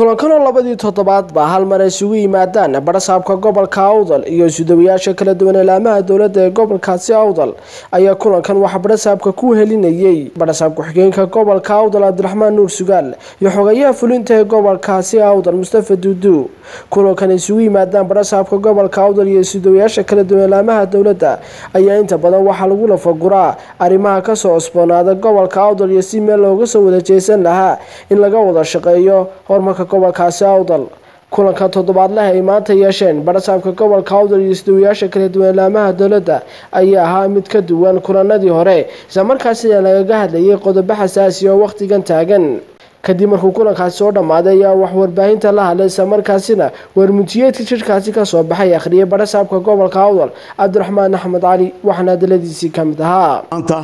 kulankanoo labadii toddobaad baa hal mar isugu yimaadaan barasaabka gobolka awdal iyo sudawayaasha kala duwan ilaamaha dowladda ee gobolkaasi awdal. Ayaa kulankan waxaa barasaabka ku helinayay. Barasaab ku-xigeenka gobolka awdal cabdiraxmaan nuur sugaal iyo xogayaha fulinta ee gobolkaasi awdal mustafa duudu kulankan isugu yimaadaan barasaabka gobolka awdal iyo sudawayaasha kala duwan ilaamaha dowladda ayaa inta badan waxaa lagu lafaguraa arrimaha ka soo cusboonaada gobolka awdal iyo si meel looga soo wada jeesan lahaa in laga wada shaqeeyo horumarka gobolkaasi awdal kulanka toddobaadleh ay maanta yeesheen. Barasaabka gobolka awdal iyo isdawayaasha kala duwan ilaamaha dowladda ayaa ahaa mid ka duwan kulanadii hore. Islamarkaasina lagaga hadlayay qodobo xasaasi oo wakhtigan taagan. Kadib markuu kulankaasi soo dhammaaday ayaa wax warbaahinta la hadlay islamarkaasina. Warmuntiyeedka jidhkaasi ka soo baxay akhriyay barasaabka gobolka awdal cabdiraxmaan axmed cali waxaana hadaladiisii ka mid ahaa. Maanta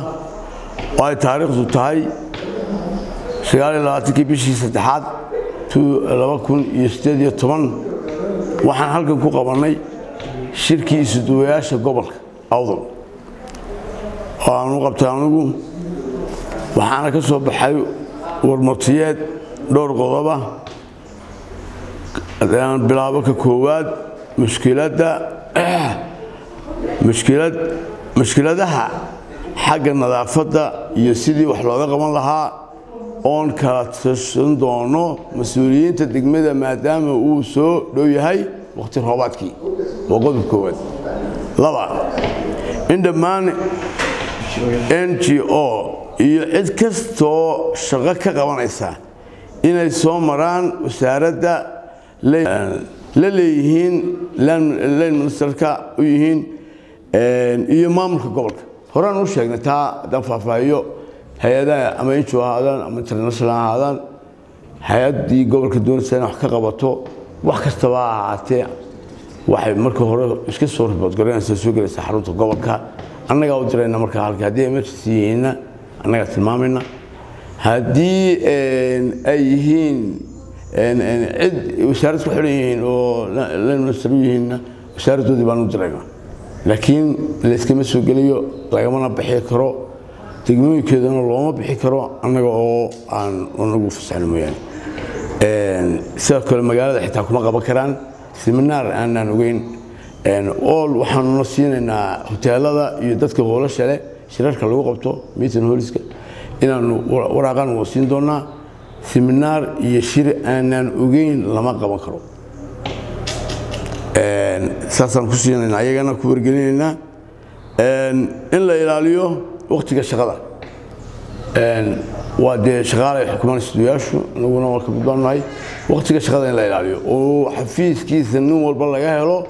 oo ay taariikhdu tahay bishii saddexaad waxaan halkan ku qabannay shirkii isuduwayaasha gobolka awdal. Oo aan u qabtay anigu waxaana ka soo baxay warmartiyeed dhowr qodoba. Bilaabo ka koowaad mushkiladaha xagga nadaafadda iyo sidii wax looga qaban lahaa oon kala tashan doono mas'uuliyiinta degmada maadaama uu soo dhow yahay wakhti roobaadkii. Waa qodob koowaad. Laba in dhammaan n g o iyo cid kastoo shaqo ka qabanaysa inay soo maraan wasaaradda la leeyihiin lan ministerka u yihiin iyo maamulka gobolka. Horaan u sheegnay taa haddaan faahfaahiyo hay'adaha ama inju ahaadaan ama international ahaadaan hay'addii gobolka doonaysa inay wax ka qabato wax kastaba ha ahaatee waxay marka hore iska soo riboodgaranaysa soo gelaysa xarunta gobolka. Annagaa u dirayna markaa halka haddii emergency yihiinna annagaa tilmaamayna. Haddii ay yihiin cid wasaarad ku xidhan yihiin oo lan minister u yihiinna wasaaraddoodii baan u dirayna. Laakiin layskama soo gelayo lagamana bixi karo degmooyinkeedana looma bixi karo annaga oo aan nagu fasaxno mooyaane. Sidoo kale magaalada xitaa kuma qaban karaan. Seminaar aanaan ogeyn. Ool waxaanuna siinaynaa hoteelada iyo dadka hoolasha leh shirarka lagu qabto miitan hooliska inaanu waraaqaan waa siin doonaa. Seminaar iyo shir aanaan ogeyn lama qaban karo. Saasaan ku siinaynaa ayagana ku wargelinaynaa. In la ilaaliyo wakhtiga shaqada. Waa dee shaqaalay xukumaan istudayaashu anaguna waa ka badbaannahay wakhtiga shaqada in la ilaaliyo. Oo xafiiskiisa nin walba laga helo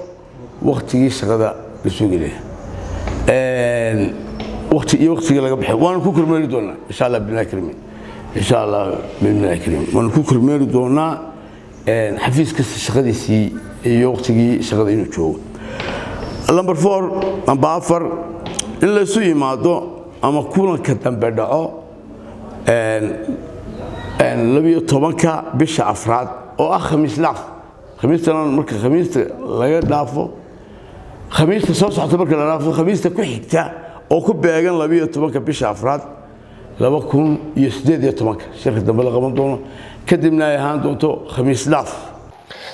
wakhtigii shaqada la soo gelaya wati iyo wakhtigii laga baxay. Waanu ku kormeeri doonaa insha allah billahi kariim insha allah billahi kariim waanu ku kormeeri doonaa xafiis kasta shaqadiisii iyo wakhtigii shaqada inuu joogo. Number four amba afar in laysu yimaado ama kulanka dambe dhaco labiyo tobanka bisha afraad oo ah khamiis dhaaf khamiistana marka khamiista laga dhaafo khamiista soo socota marka la dhaafo khamiista ku xigta oo ku beegan labiyo tobanka bisha afraad laba kun iyo siddeed iyo tobanka. Shirka dambe la qaban doono. Kadibna ay ahaan doonto khamiis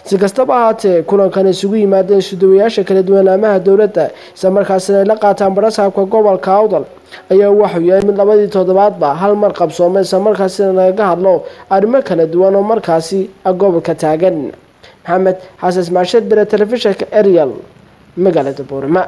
si kastaba ahaatee kulankan isugu yimaadeen sudawayaasha kala duwan ilaamaha dowladda isla markaasina ay la qaataan barasaabka gobolka awdal ayaa waxuu yahay mid labadii toddobaadba hal mar qabsoomay isla markaasina lagaga hadlo arrimo kala duwan oo markaasi gobolka taagan maxamed xasan maashad bere telefishinka ariel. Magaalada boorama